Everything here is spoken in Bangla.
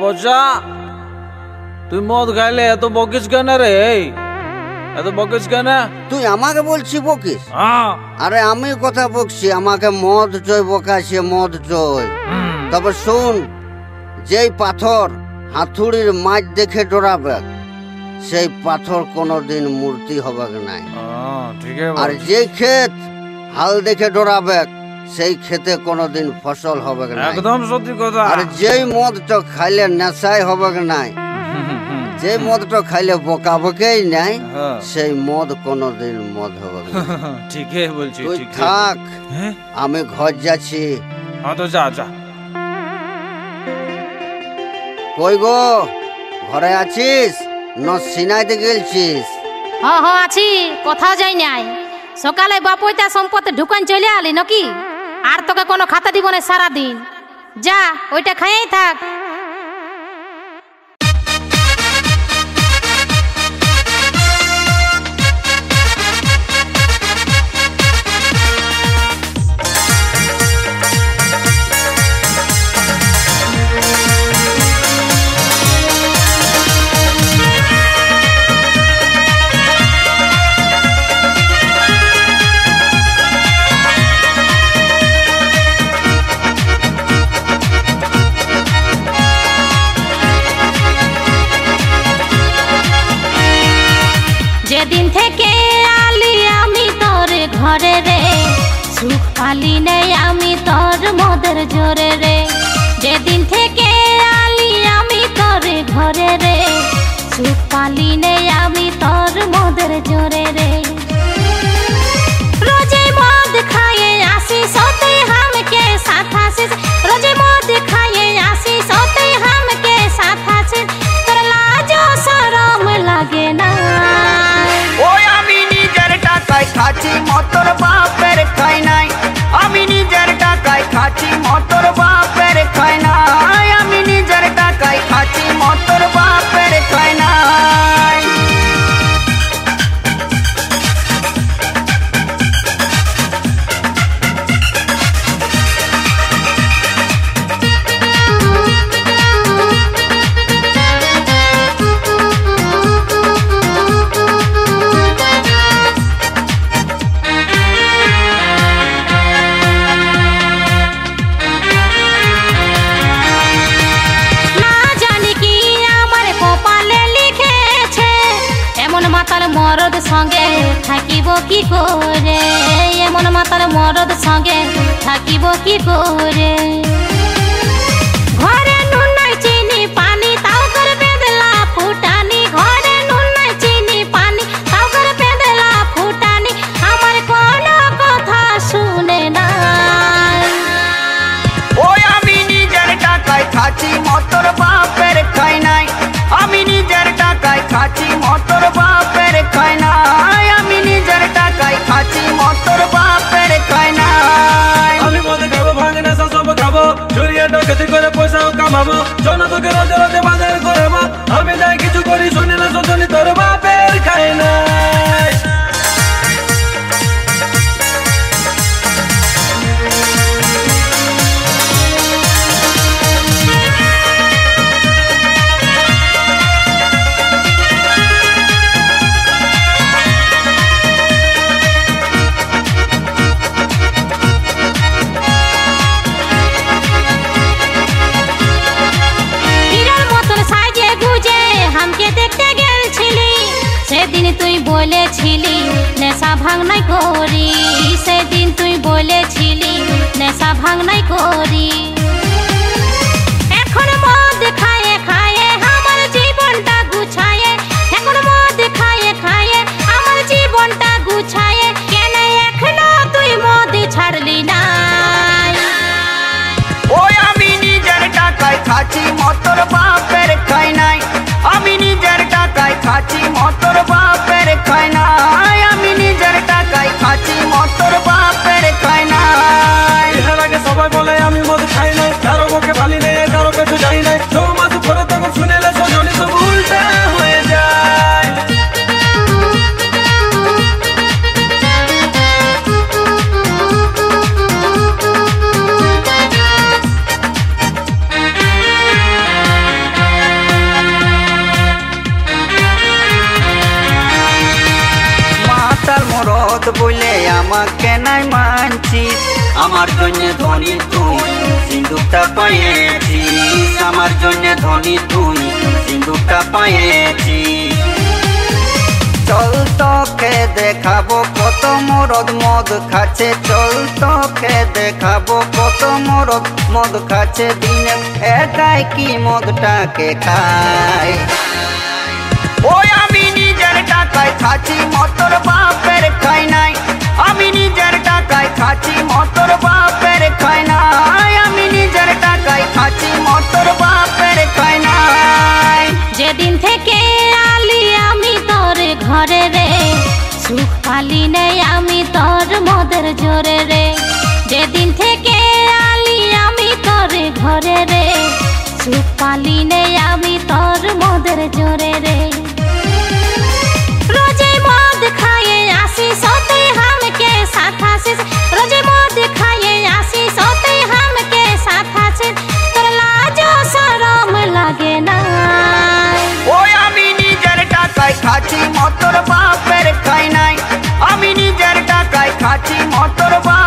পচা তুই মদ খাইলে এত বকিস কেন রে এত বকিস কেন? তুই আমাকে বলছি বকিস? হ্যাঁ। আরে আমি কথা বকছি আমাকে মদ চই বকাছে মদ হুম, তবে শুন যেই পাথর হাতুড়ির মাছ দেখে ডরাবে সেই পাথর কোনোদিন মূর্তি হবে নাই। হ্যাঁ, আর। যে ক্ষেত হাল দেখে ডরাবে সেই ক্ষেতে কোনোদিন ফসল হবে নাই। একদম সত্যি কথা। আর যেই মদটা খাইলে নেশাই হবে নাই। যে মদটা খাইলে বকাবকেই নাই হ্যাঁ, সেই মদ কোনোদিন মদ হবে না ঠিকই বলছিস তুই থাক হ্যাঁ? আমি ঘর যাচ্ছি। হ্যাঁ তো যা যা। কই গো? ঘরে আছিস? ন সিনাইতে গেলছিস? হ হ আছি। কোথাও যাই নাই। সকালে বাপইতা সম্পত্তি ঢুকান চলে আলি নাকি? আর তোকে কোনো খাতা দিব না সারাদিন। যা ওইটা খাইয়েই থাক। নেই আমি তোর মদের জোরে রে। যেদিন থেকে আলি আমি তোর ঘরে রে। সুখ পালিনে আমি তোর মদের জোরে রে। মরদ সঙ্গে থাকিব কি করে? এমন মাতার মরদ সঙ্গে থাকিব কি করে? পয়সাও কামাবো জন তোকে রোজে রোজে आशा भाङ्नै कोरी আমাকে নাই মানছিস। আমার জন্য ধনী তুই সিন্দুকটা পাইয়েছিস। আমার জন্য ধনী তুই সিন্দুকটা পাইয়েছিস। চল তোকে দেখাবো কত মরদ মদ খাচ্ছে। চল তোকে দেখাবো কত মরদ মদ খাচ্ছে। দিনে একাই কি মদটাকে খায়। ওই আমি খাচ্ছি মতর বাপের খাই নাই। আমি নিজের টাকায় খাচ্ছি মতর বাপের খাই নাই। আমি নিজের টাকায় খাচ্ছি মতর বাপের খাই নাই। যেদিন থেকে আলি আমি তোর ঘরে রে, সুখ পালি নেই আমি তোর মদের জোরে রে। যেদিন থেকে আলি আমি তোর ঘরে রে, সুখ পালি নেই আমি তোর মদের জোরে রে। খাঁচি মোটর বা